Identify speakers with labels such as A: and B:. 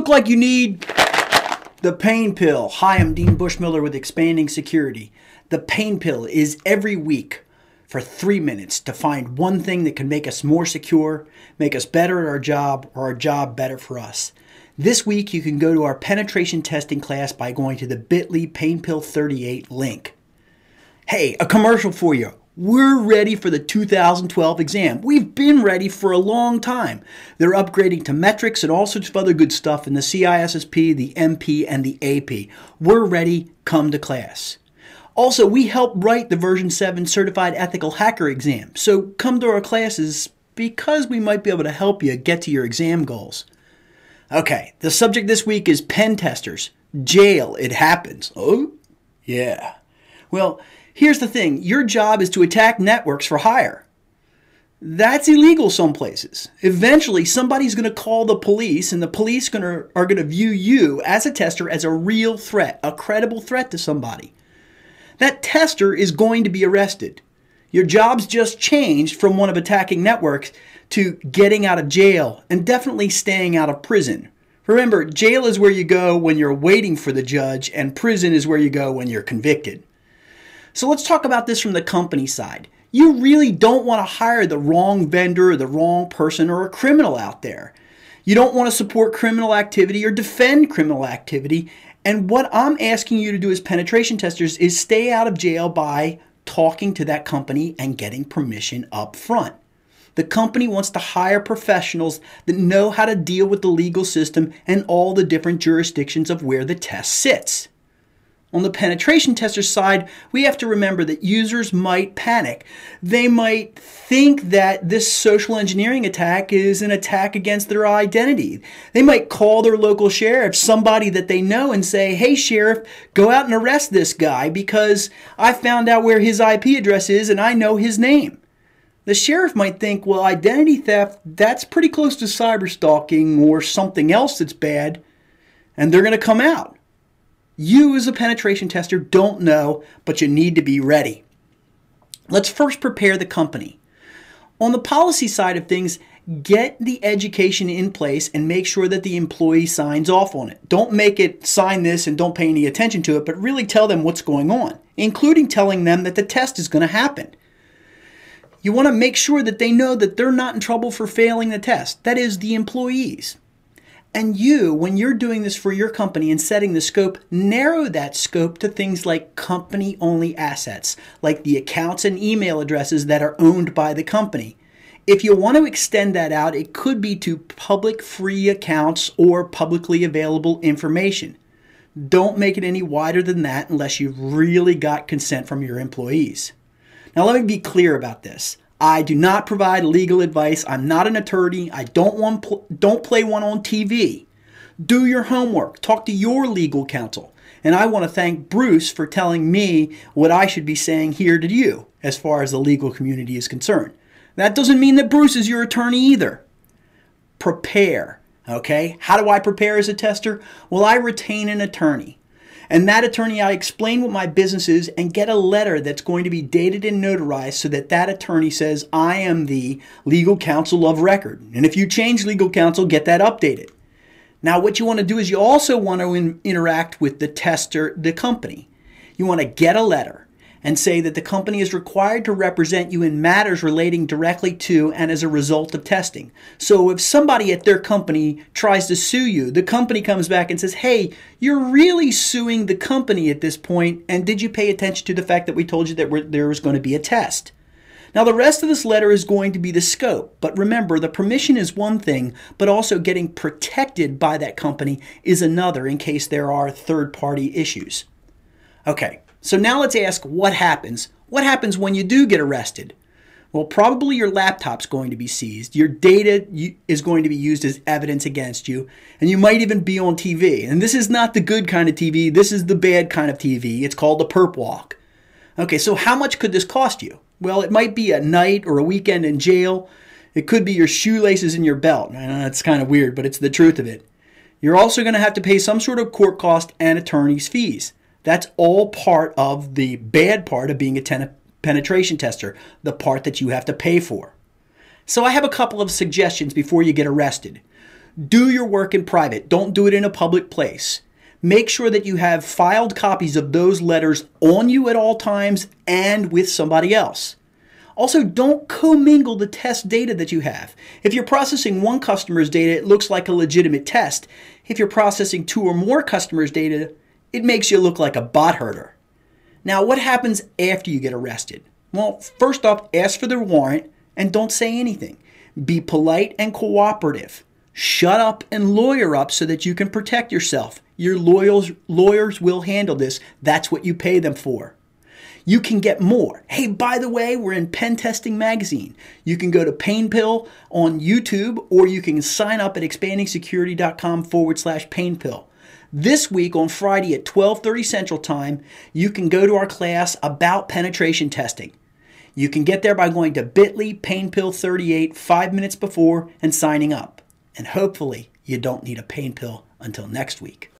A: look like you need the pain pill. Hi, I'm Dean Bushmiller with Expanding Security. The pain pill is every week for three minutes to find one thing that can make us more secure, make us better at our job, or our job better for us. This week, you can go to our penetration testing class by going to the bit.ly painpill 38 link. Hey, a commercial for you. We're ready for the 2012 exam. We've been ready for a long time. They're upgrading to metrics and all sorts of other good stuff in the CISSP, the MP, and the AP. We're ready. Come to class. Also, we help write the version 7 certified ethical hacker exam. So come to our classes because we might be able to help you get to your exam goals. Okay, the subject this week is pen testers. Jail, it happens. Oh? Yeah. Well, Here's the thing your job is to attack networks for hire. That's illegal some places. Eventually, somebody's going to call the police, and the police gonna, are going to view you as a tester as a real threat, a credible threat to somebody. That tester is going to be arrested. Your job's just changed from one of attacking networks to getting out of jail and definitely staying out of prison. Remember, jail is where you go when you're waiting for the judge, and prison is where you go when you're convicted. So let's talk about this from the company side. You really don't want to hire the wrong vendor or the wrong person or a criminal out there. You don't want to support criminal activity or defend criminal activity. And what I'm asking you to do as penetration testers is stay out of jail by talking to that company and getting permission up front. The company wants to hire professionals that know how to deal with the legal system and all the different jurisdictions of where the test sits. On the penetration tester side, we have to remember that users might panic. They might think that this social engineering attack is an attack against their identity. They might call their local sheriff, somebody that they know, and say, Hey, sheriff, go out and arrest this guy because I found out where his IP address is and I know his name. The sheriff might think, Well, identity theft, that's pretty close to cyber stalking or something else that's bad, and they're going to come out. You, as a penetration tester, don't know, but you need to be ready. Let's first prepare the company. On the policy side of things, get the education in place and make sure that the employee signs off on it. Don't make it sign this and don't pay any attention to it, but really tell them what's going on, including telling them that the test is going to happen. You want to make sure that they know that they're not in trouble for failing the test. That is, the employees. And you, when you're doing this for your company and setting the scope, narrow that scope to things like company only assets, like the accounts and email addresses that are owned by the company. If you want to extend that out, it could be to public free accounts or publicly available information. Don't make it any wider than that unless you've really got consent from your employees. Now, let me be clear about this. I do not provide legal advice. I'm not an attorney. I don't want pl- don't play one on TV. Do your homework. Talk to your legal counsel. And I want to thank Bruce for telling me what I should be saying here to you as far as the legal community is concerned. That doesn't mean that Bruce is your attorney either. Prepare. Okay? How do I prepare as a tester? Well, I retain an attorney. And that attorney, I explain what my business is and get a letter that's going to be dated and notarized so that that attorney says, I am the legal counsel of record. And if you change legal counsel, get that updated. Now, what you want to do is you also want to in- interact with the tester, the company. You want to get a letter and say that the company is required to represent you in matters relating directly to and as a result of testing. So if somebody at their company tries to sue you, the company comes back and says, hey, you're really suing the company at this point, and did you pay attention to the fact that we told you that there was going to be a test? Now, the rest of this letter is going to be the scope, but remember, the permission is one thing, but also getting protected by that company is another in case there are third party issues. Okay, so now let's ask what happens. What happens when you do get arrested? Well, probably your laptop's going to be seized. Your data is going to be used as evidence against you, and you might even be on TV. And this is not the good kind of TV, this is the bad kind of TV. It's called the perp walk. Okay, so how much could this cost you? Well, it might be a night or a weekend in jail. It could be your shoelaces in your belt. I know that's kind of weird, but it's the truth of it. You're also going to have to pay some sort of court cost and attorney's fees. That's all part of the bad part of being a ten- penetration tester, the part that you have to pay for. So I have a couple of suggestions before you get arrested. Do your work in private. Don't do it in a public place. Make sure that you have filed copies of those letters on you at all times and with somebody else. Also, don't commingle the test data that you have. If you're processing one customer's data, it looks like a legitimate test. If you're processing two or more customers' data, it makes you look like a bot herder. Now, what happens after you get arrested? Well, first off, ask for the warrant and don't say anything. Be polite and cooperative. Shut up and lawyer up so that you can protect yourself. Your lawyers, lawyers will handle this. That's what you pay them for. You can get more. Hey, by the way, we're in Pen Testing Magazine. You can go to Pain Pill on YouTube or you can sign up at expandingsecurity.com forward slash painpill. This week on Friday at 12:30 Central Time, you can go to our class about penetration testing. You can get there by going to bit.ly painpill 38 5 minutes before and signing up. And hopefully, you don't need a pain pill until next week.